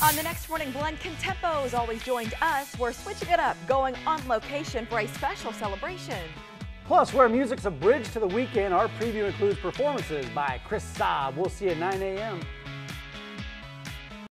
On the next morning blend, Contempo has always joined us. We're switching it up, going on location for a special celebration. Plus, where music's a bridge to the weekend, our preview includes performances by Chris Saab. We'll see you at 9 a.m.